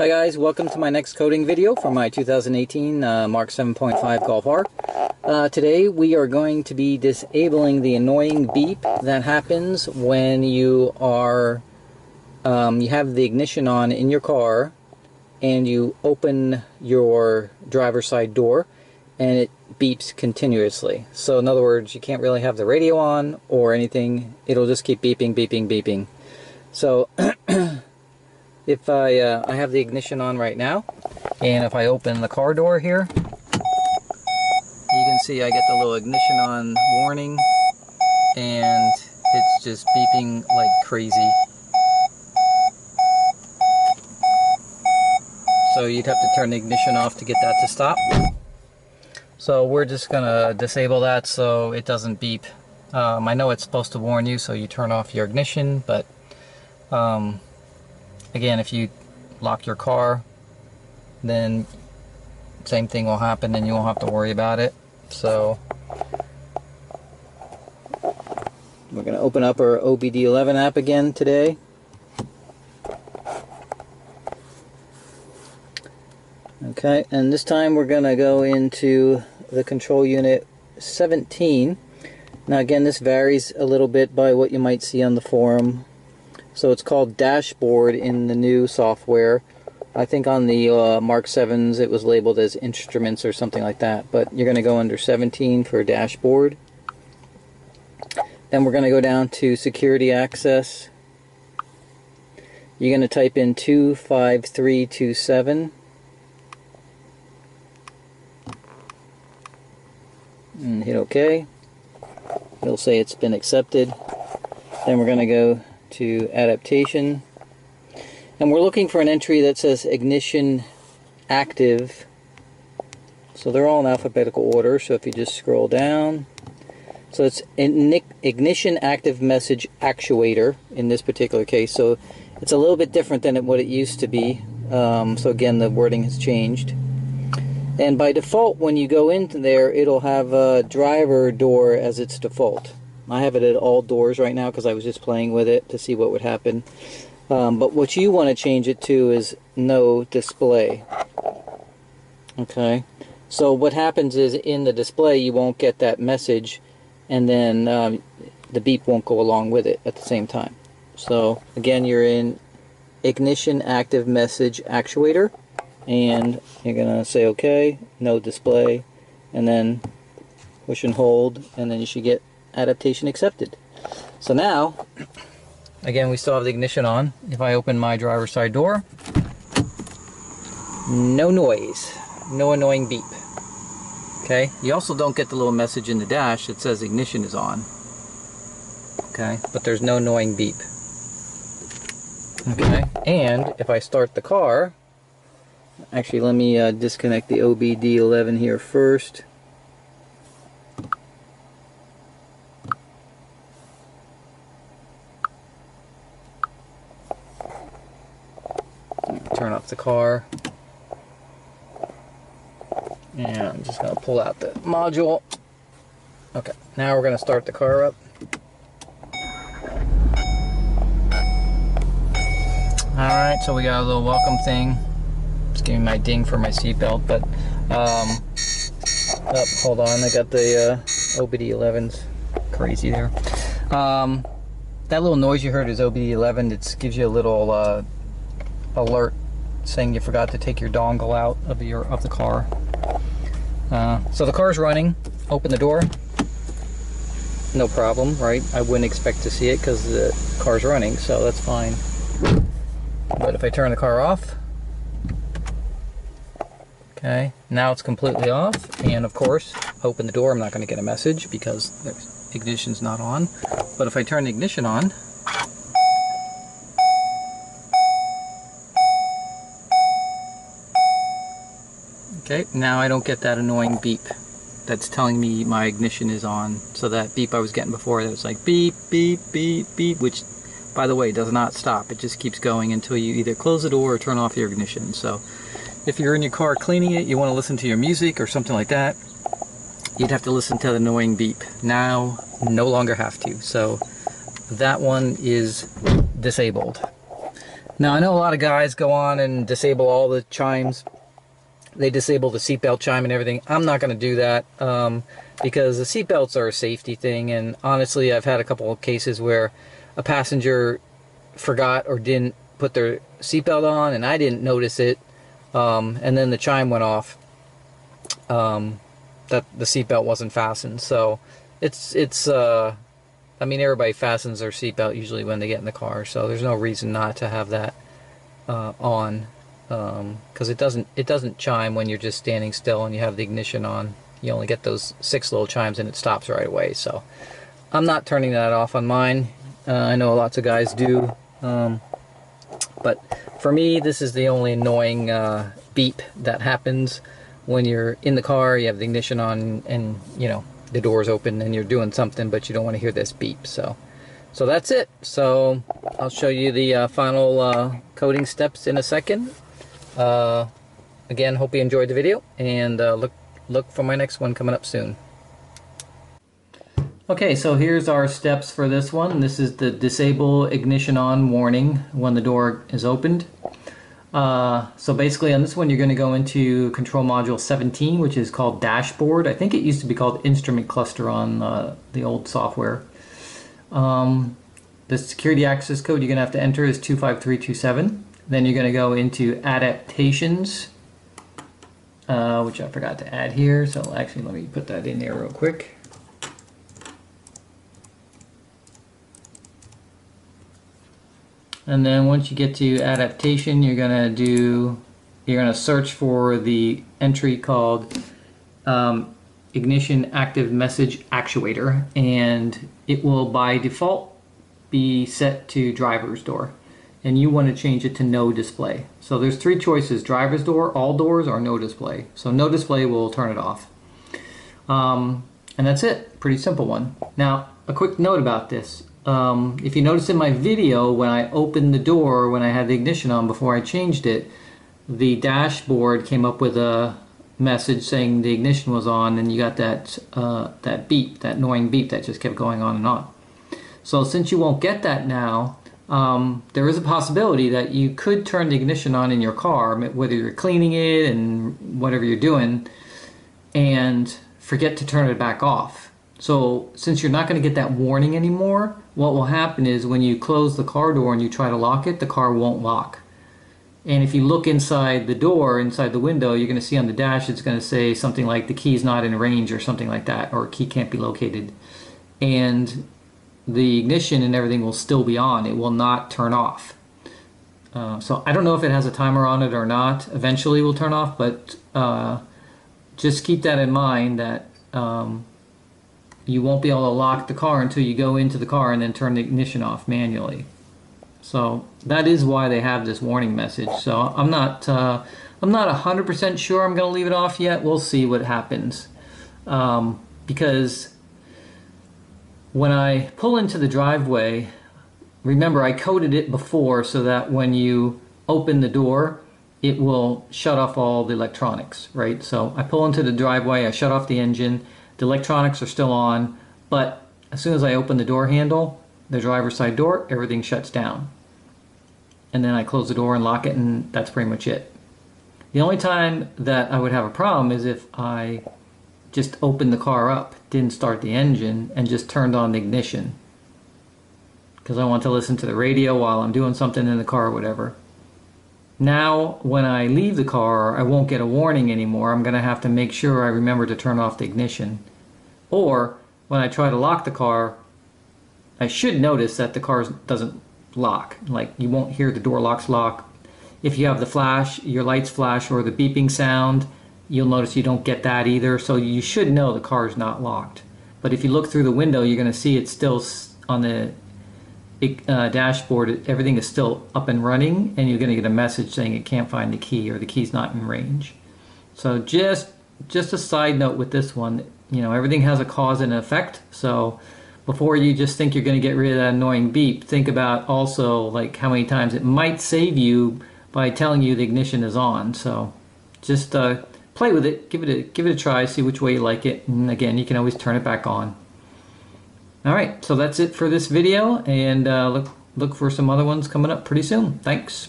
Hi guys, welcome to my next coding video for my 2018 uh, Mark 7.5 Golf R. Uh, today we are going to be disabling the annoying beep that happens when you are um, you have the ignition on in your car and you open your driver's side door and it beeps continuously. So in other words, you can't really have the radio on or anything. It'll just keep beeping, beeping, beeping. So if I, uh, I have the ignition on right now, and if I open the car door here, you can see I get the little ignition on warning, and it's just beeping like crazy. So you'd have to turn the ignition off to get that to stop. So we're just gonna disable that so it doesn't beep. Um, I know it's supposed to warn you, so you turn off your ignition, but um, again, if you lock your car, then same thing will happen and you won't have to worry about it. So we're going to open up our OBD11 app again today. Okay, and this time we're going to go into the control unit 17. Now again, this varies a little bit by what you might see on the forum. So it's called Dashboard in the new software. I think on the uh, Mark 7s it was labeled as Instruments or something like that. But you're going to go under 17 for Dashboard. Then we're going to go down to Security Access. You're going to type in 25327. And hit OK. It'll say it's been accepted. Then we're going to go to adaptation. And we're looking for an entry that says ignition active. So they're all in alphabetical order. So if you just scroll down, so it's ignition active message actuator in this particular case. So it's a little bit different than what it used to be. Um, so again, the wording has changed. And by default, when you go into there, it'll have a driver door as its default. I have it at all doors right now because I was just playing with it to see what would happen. Um, but what you want to change it to is no display. Okay. So what happens is in the display you won't get that message and then um, the beep won't go along with it at the same time. So again you're in ignition active message actuator and you're gonna say okay no display and then push and hold and then you should get adaptation accepted. So now, again, we still have the ignition on. If I open my driver's side door, no noise, no annoying beep. Okay, you also don't get the little message in the dash that says ignition is on. Okay, but there's no annoying beep. Okay, and if I start the car, actually let me uh, disconnect the OBD11 here first. Turn off the car. And I'm just going to pull out the module. Okay, now we're going to start the car up. Alright, so we got a little welcome thing. Just giving my ding for my seatbelt, but, um, oh, hold on, I got the uh, OBD11s. Crazy there. Um, that little noise you heard is OBD11. It gives you a little uh, alert saying you forgot to take your dongle out of your of the car. Uh, so the car's running. Open the door. No problem, right? I wouldn't expect to see it because the car's running, so that's fine. But if I turn the car off, okay, now it's completely off. And of course, open the door. I'm not going to get a message because the ignition's not on. But if I turn the ignition on, Okay, now I don't get that annoying beep that's telling me my ignition is on. So that beep I was getting before, that was like beep, beep, beep, beep, which, by the way, does not stop. It just keeps going until you either close the door or turn off your ignition. So if you're in your car cleaning it, you want to listen to your music or something like that, you'd have to listen to the annoying beep. Now, no longer have to. So that one is disabled. Now I know a lot of guys go on and disable all the chimes. They disable the seatbelt chime and everything. I'm not going to do that um, because the seatbelts are a safety thing. And honestly, I've had a couple of cases where a passenger forgot or didn't put their seatbelt on, and I didn't notice it. Um, and then the chime went off. Um, that the seatbelt wasn't fastened. So it's it's uh, I mean everybody fastens their seatbelt usually when they get in the car. So there's no reason not to have that uh, on because um, it doesn't it doesn't chime when you're just standing still and you have the ignition on. You only get those six little chimes and it stops right away. So I'm not turning that off on mine. Uh, I know lots of guys do. Um, but for me, this is the only annoying uh, beep that happens when you're in the car, you have the ignition on, and you know the doors open, and you're doing something, but you don't want to hear this beep. So, so that's it. So I'll show you the uh, final uh, coding steps in a second. Uh, again, hope you enjoyed the video, and uh, look look for my next one coming up soon. Okay, so here's our steps for this one. This is the disable ignition on warning when the door is opened. Uh, so basically on this one you're going to go into control module 17 which is called dashboard. I think it used to be called instrument cluster on uh, the old software. Um, the security access code you're going to have to enter is 25327. Then you're going to go into adaptations uh, which I forgot to add here so actually let me put that in there real quick. And then once you get to adaptation, you're going to do, you're going to search for the entry called um, ignition active message actuator. And it will by default be set to driver's door. And you want to change it to no display. So there's three choices, driver's door, all doors, or no display. So no display will turn it off. Um, and that's it, pretty simple one. Now, a quick note about this um, if you notice in my video when I opened the door when I had the ignition on before I changed it the dashboard came up with a message saying the ignition was on and you got that uh, that beep that annoying beep that just kept going on and on so since you won't get that now um, there is a possibility that you could turn the ignition on in your car whether you're cleaning it and whatever you're doing and forget to turn it back off so since you're not going to get that warning anymore, what will happen is when you close the car door and you try to lock it, the car won't lock. And if you look inside the door, inside the window, you're going to see on the dash it's going to say something like the key's not in range or something like that, or key can't be located. And the ignition and everything will still be on. It will not turn off. Uh, so I don't know if it has a timer on it or not. Eventually will turn off, but uh, just keep that in mind that um, you won't be able to lock the car until you go into the car and then turn the ignition off manually. So that is why they have this warning message. So I'm not uh, I'm not 100% sure I'm going to leave it off yet. We'll see what happens. Um, because when I pull into the driveway, remember I coated it before so that when you open the door, it will shut off all the electronics, right? So I pull into the driveway, I shut off the engine, the electronics are still on, but as soon as I open the door handle, the driver's side door, everything shuts down. And then I close the door and lock it, and that's pretty much it. The only time that I would have a problem is if I just opened the car up, didn't start the engine, and just turned on the ignition. Because I want to listen to the radio while I'm doing something in the car or whatever. Now, when I leave the car, I won't get a warning anymore. I'm going to have to make sure I remember to turn off the ignition. Or, when I try to lock the car, I should notice that the car doesn't lock. Like, you won't hear the door locks lock. If you have the flash, your lights flash, or the beeping sound, you'll notice you don't get that either. So you should know the car is not locked. But if you look through the window, you're going to see it's still on the uh, dashboard, everything is still up and running, and you're going to get a message saying it can't find the key or the key's not in range. So just just a side note with this one, you know, everything has a cause and an effect. So before you just think you're going to get rid of that annoying beep, think about also like how many times it might save you by telling you the ignition is on. So just uh, play with it, give it a give it a try, see which way you like it, and again, you can always turn it back on. All right, so that's it for this video, and uh, look look for some other ones coming up pretty soon. Thanks.